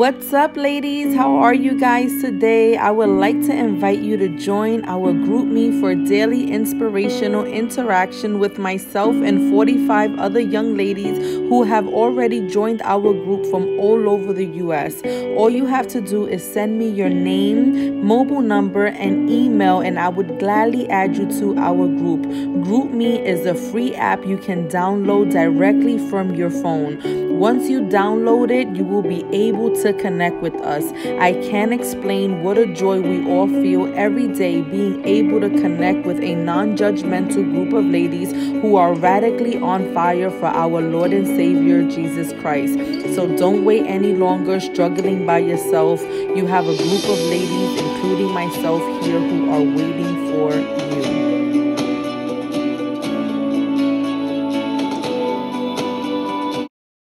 What's up, ladies? How are you guys today? I would like to invite you to join our group me for daily inspirational interaction with myself and 45 other young ladies who have already joined our group from all over the US. All you have to do is send me your name, mobile number, and email, and I would gladly add you to our group. Group me is a free app you can download directly from your phone. Once you download it, you will be able to connect with us. I can't explain what a joy we all feel every day being able to connect with a non judgmental group of ladies who are radically on fire for our Lord and Savior Jesus Christ. So don't wait any longer struggling by yourself. You have a group of ladies, including myself, here who are waiting for.